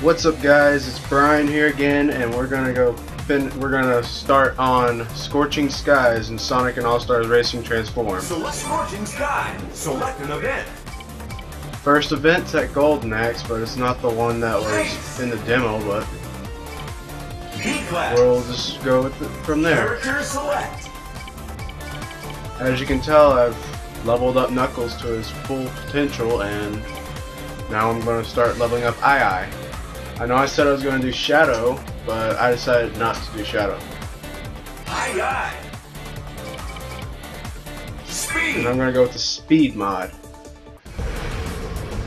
What's up, guys? It's Brian here again, and we're gonna go. Fin we're gonna start on Scorching Skies in Sonic and All Stars Racing Transform. Select Scorching Sky. Select an event. First event's at Golden Axe, but it's not the one that was in the demo. But we'll just go with it from there. Select. As you can tell, I've leveled up Knuckles to his full potential, and now I'm gonna start leveling up Ai. I know I said I was gonna do Shadow, but I decided not to do Shadow. AiAi. Speed. And I'm gonna go with the speed mod.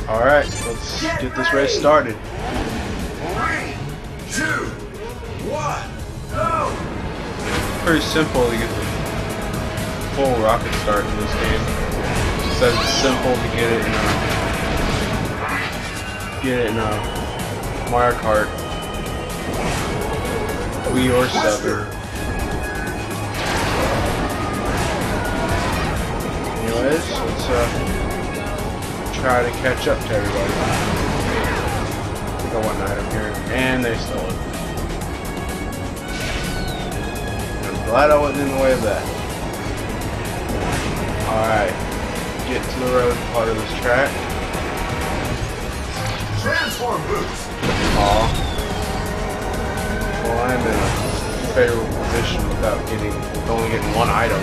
Alright, let's get this race started. Three, two, one, go. Pretty simple to get the full rocket start in this game. Just that it's simple to get it in a get it in a Mario Kart Wii or 7. Anyways, let's uh, try to catch up to everybody. I think I want an item here. And they stole it. I'm glad I wasn't in the way of that. Alright. Get to the road part of this track. Transform boost. Aw. Well, I'm in a favorable position without getting, only getting one item.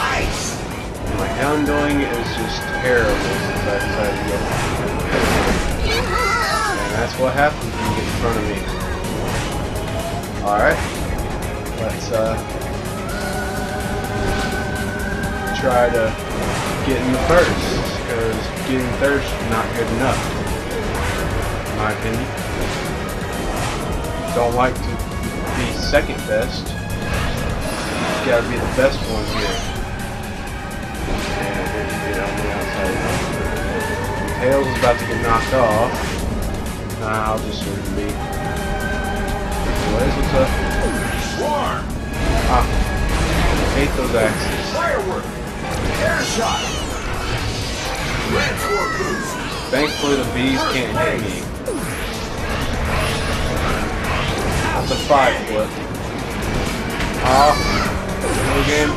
Ice. And my handling is just terrible since I decided to get And that's what happens when you get in front of me. Alright. Let's uh try to get in the first, because getting third is not good enough. In my opinion. Don't like to be second best. You gotta be the best one here. And there's a bit on the outside. Tails is about to get knocked off. Nah, I'll just sort of be. What's up? Swarm. Ah, hate those axes. Firework. Air shot. Boost. Thankfully, the bees can't hit me. That's a five flip. Ah, no game.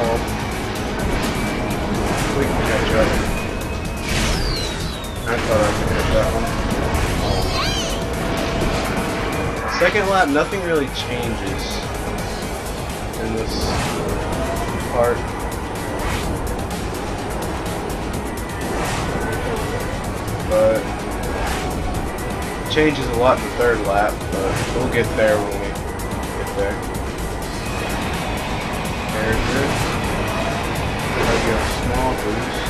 Oh, we can catch up. I thought I could hit that one. Second lap, nothing really changes in this part. But changes a lot in the third lap, but we'll get there when we get there. There's it. I get a small boost.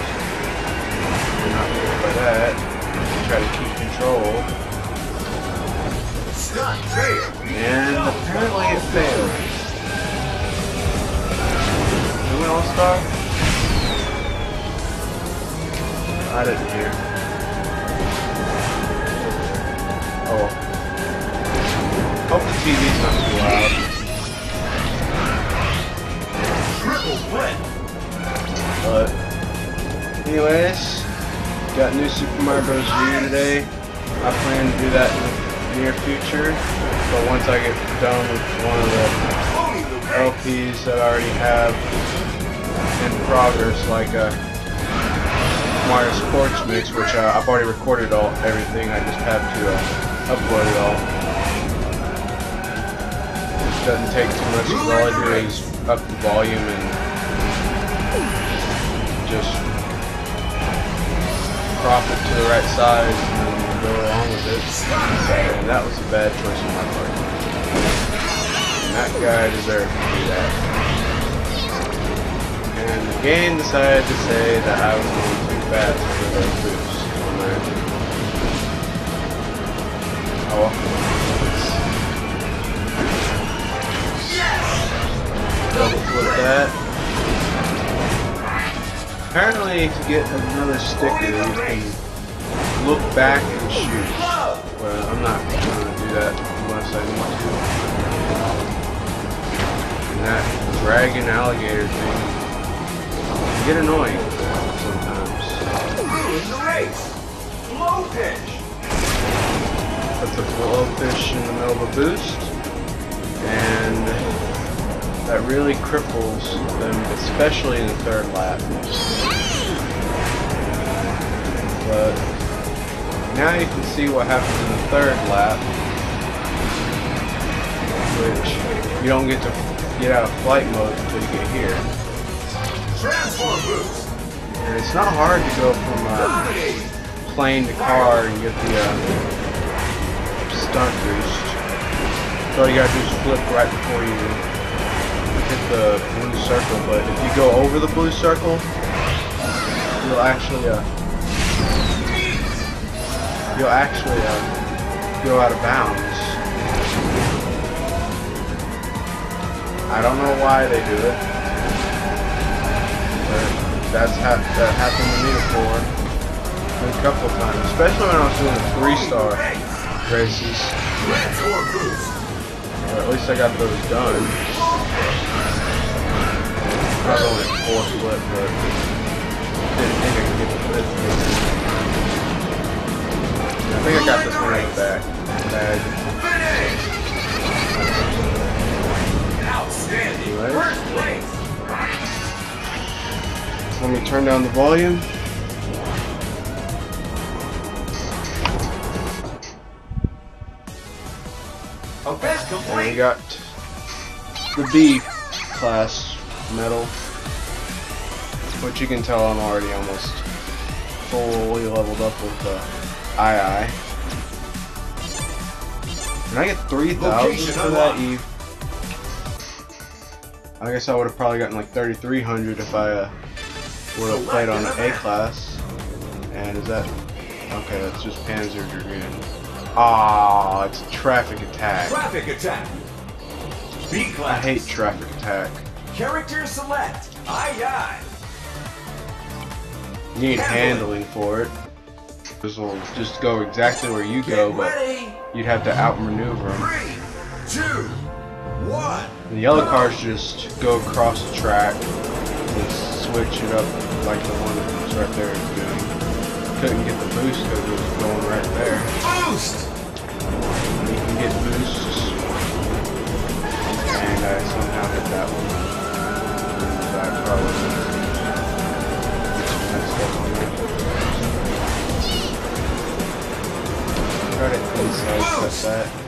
We're not moved by that. Try to keep control. And apparently it failed. Did we all star? I didn't hear. Hope the TV's not too loud. Triple flip. But, anyways, got new Super Mario Bros. U today. I plan to do that in the near future. But once I get done with one of the. LPs that I already have in progress, like uh, Mario Sports Mix, which uh, I've already recorded all everything. I just have to uh, upload it all. It doesn't take too much. 'cause All I do is up the volume and just crop it to the right size and go along with it. And that was a bad choice on my part. And that guy deserved to do that. And the game decided to say that I was going too fast for those boosts Oh. Double flip that. Apparently, to get another sticker, you can look back and shoot. Well, I'm not going to do that unless I want to. And that dragon alligator thing get annoying sometimes. Ruin the race. Blowfish. Puts a blowfish in the middle of a boost. And that really cripples them, especially in the third lap. But now you can see what happens in the third lap, which you don't get to get out of flight mode until you get here. Transform boost. And it's not hard to go from uh, plane to car and get the uh, stunt boost. So all you gotta do is flip right before you hit the blue circle. But if you go over the blue circle, you'll actually uh, you'll actually uh, go out of bounds. I don't know why they do it, but that's hap that happened to me before a couple times, especially when I was doing the three-star races. Boost. Or at least I got those done. I only fourth flip, but didn't think I could get the fifth. I think I got this one the back. Bag. Outstanding. Right. Place. Let me turn down the volume. And we got the B class medal. Which you can tell I'm already almost fully leveled up with the II. And I get 3,000 for that. Eve. I guess I would have probably gotten like 3,300 if I uh, would have played on an A class. And is that... Okay, that's just Panzer Dragoon. Ah, it's traffic attack. Traffic attack. B I class. hate traffic attack. Character select. AiAi. You need Handling. handling for it. This will just go exactly where you Get go, but ready. you'd have to outmaneuver them. Three, two, one. The yellow cars just go across the track and switch it up like the one that's right there. Couldn't get the boost because it was going right there. Boost. You can get boosts. And I somehow hit that one. So I probably messed up on that. Try to inside set that.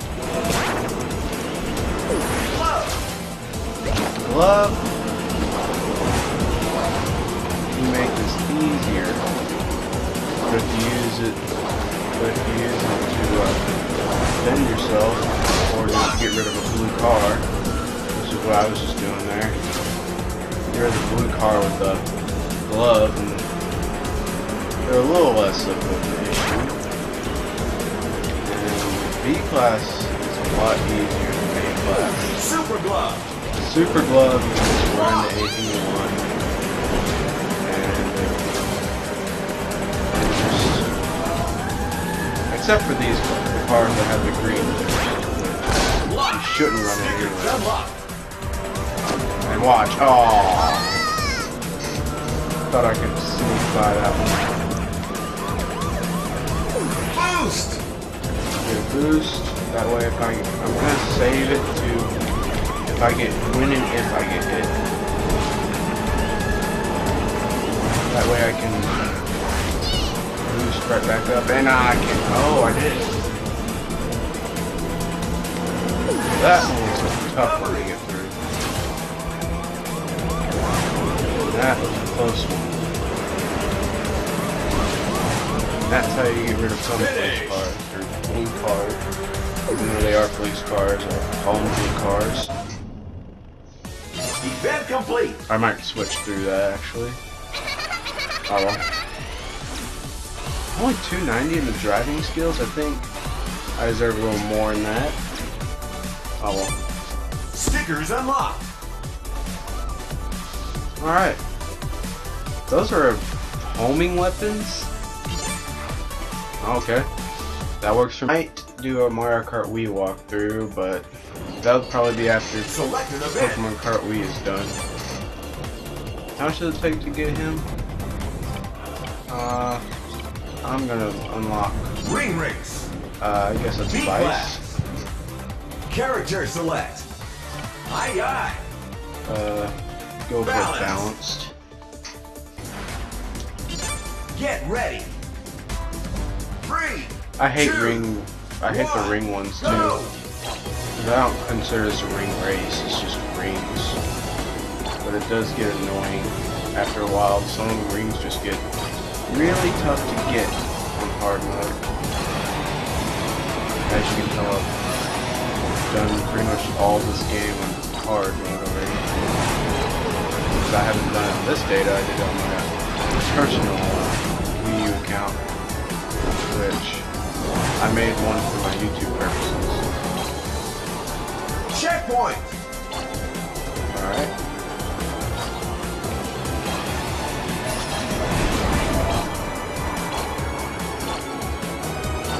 They're a little less of an issue. And B class is a lot easier than A class. Super glove. Super glove, you can just run anything you want. And just, except for these the cars that have the green, you shouldn't run it anyway. And watch, oh, thought I could sneak by that one. Boost. Get boost. That way, if I, I'm gonna save it to if I get winning if I get hit. That way I can boost right back up, and I can. Oh, I did. That was a tough one to get through. That was a close one. That's how you get rid of some police cars, or blue cars. Even though they are police cars, them blue cars. Event complete. I might switch through that actually. Oh well. Only 290 in the driving skills. I think I deserve a little more than that. Oh well. Stickers unlocked. All right. Those are homing weapons. Okay, that works for me. Might do a Mario Kart Wii walkthrough, but that'll probably be after Select. Pokemon Kart Wii is done. How much does it take to get him? Uh, I'm gonna unlock. Ring race. Uh, I guess that's B Vyse. class. Character select. AiAi. Uh, go for balanced. Get ready. Three. I hate two, ring. I hate the ring ones too. I don't consider this a ring race. It's just rings. But it does get annoying after a while. Some of the rings just get really tough to get on hard mode. As you can tell, I've done pretty much all this game on hard mode already. I haven't done it on this data. I did it on my personal Wii U account, which I made one for my YouTube purposes. Checkpoint. Alright.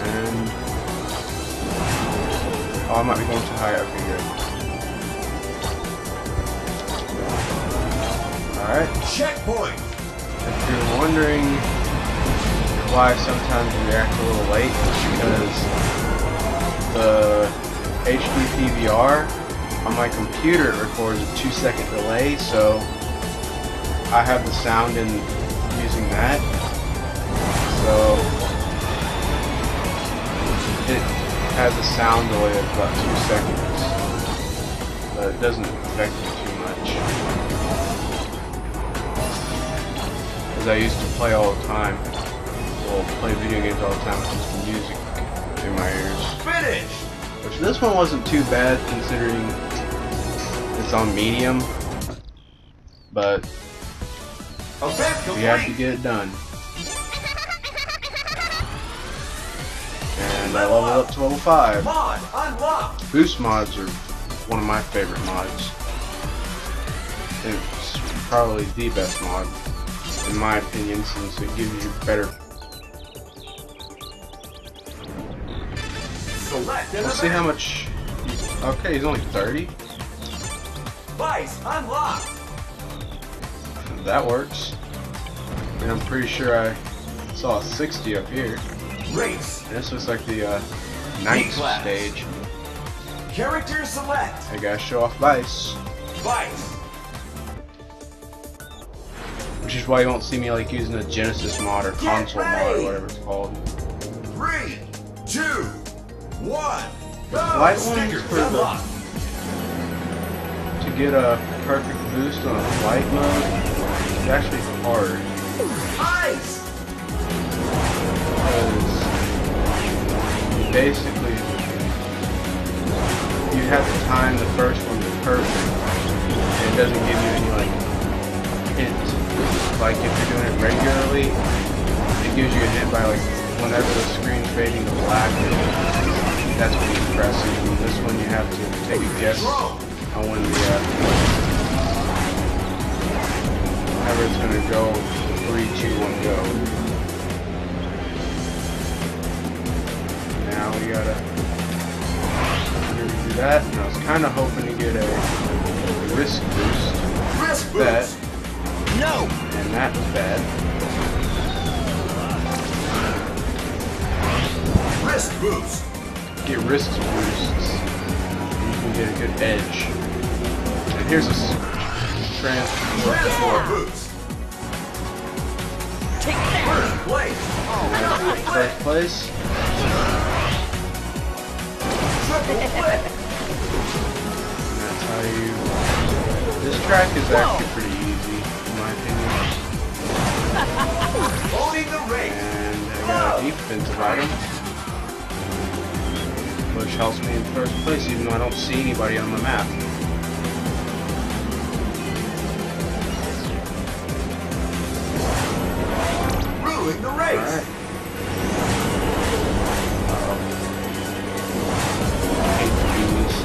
And oh, I might be going too high. Okay, good. Alright. Checkpoint. If you're wondering why sometimes react a little late, because the HD PVR on my computer records a two second delay, so I have the sound in using that. So it has a sound delay of about two seconds. But it doesn't affect me too much. Because I used to play all the time. Well, play video games all the time with just music in my ears. Finish. Which this one wasn't too bad considering it's on medium. But we have to get it done. And I leveled up to level 5. Mod unlocked. Boost mods are one of my favorite mods. It's probably the best mod, in my opinion, since it gives you better. Let's see how much. Okay, he's only 30. Vyse unlocked. That works. And I'm pretty sure I saw a 60 up here. Race. And this looks like the uh, ninth class. stage. Character select. I gotta show off Vyse. Vyse. Which is why you won't see me like using a Genesis mod or Get console mod or whatever it's called. Three, two, one. Go. Light ones for the-. To get a perfect boost on a flight mode is actually hard. Ice. Because basically you have to time the first one to perfect. And it doesn't give you any like hint. Like if you're doing it regularly, it gives you a hint by like whenever the screen's fading to black, that's when you press it. And this one you have to take a guess on when the uh, whenever it's gonna go three, two, one, go. Now we gotta do that. And I was kind of hoping to get a risk boost, Risk boost. No. and that was bad. Boost. Get risk boosts, you can get a good edge. And here's a transfer. Transport boost. First place. First place. Triple flip. And that's how you. This track is actually pretty easy, in my opinion. Owning the race. And I got a defensive item. Which helps me in first place even though I don't see anybody on the map. The race. Alright. Hate the beast.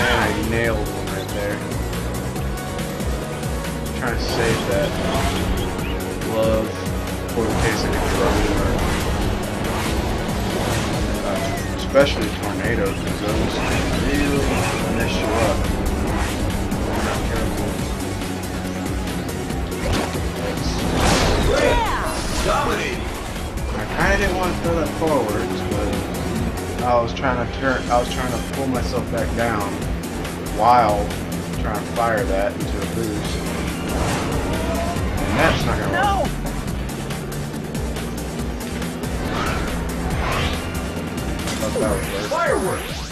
And I nailed one right there. trying to save that glove for in case I get especially tornadoes because those really mess you up. I kind of didn't want to throw that forwards, but I was trying to turn. I was trying to pull myself back down while trying to fire that into a boost. And that's not gonna No! work. Fireworks!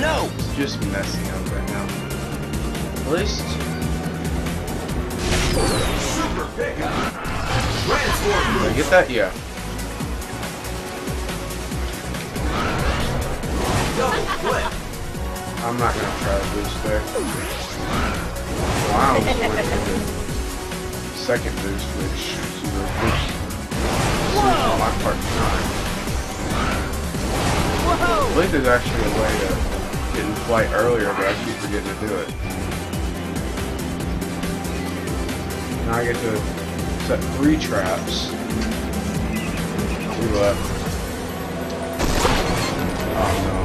No! Just messing up right now. At least Super pickup! Transform did I get that? Yeah. Double flip! I'm not gonna try to boost there. Wow, so we're gonna do second boost, which is a boost on my part time. I believe there's actually a way to get in flight earlier, but I keep forgetting to do it. Now I get to set three traps to uh oh no.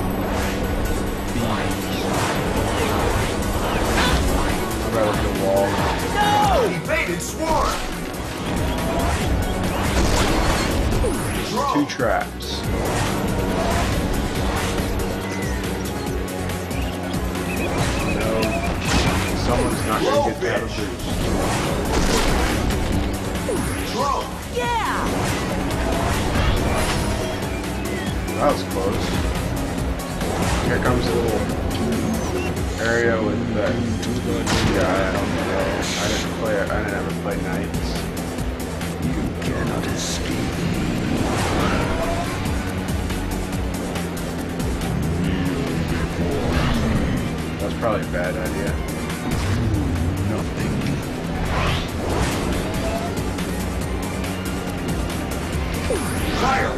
I'd the wall. No! Evaded swarm! Two traps. No. Someone's not gonna get that boost. Yeah! That was close. Here comes a little area with that guy. I don't know. I didn't play. I didn't ever play NiGHTS. You cannot escape. Probably a bad idea. Nothing. Fireworks!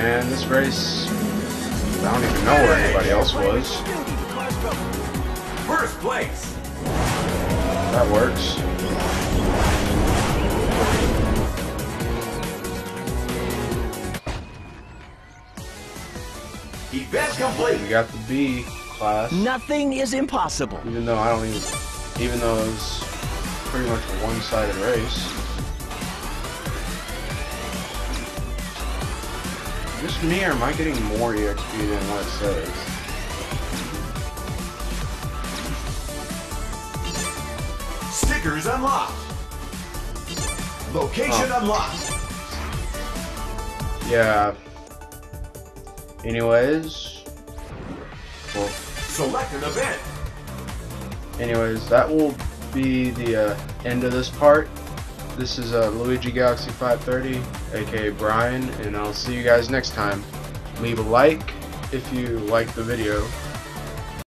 And this race, I don't even know where anybody else was. First place! That works. Event complete! We got the B class, Nothing is impossible. even though I don't even, even though it's pretty much a one-sided race. Just me, or am I getting more EXP than what it says? Stickers unlocked! Location Oh. unlocked! Yeah. Anyways, well, Select an event! anyways, that will be the uh, end of this part. This is uh, Luigi Galaxy 530, aka Brian, and I'll see you guys next time. Leave a like if you like the video,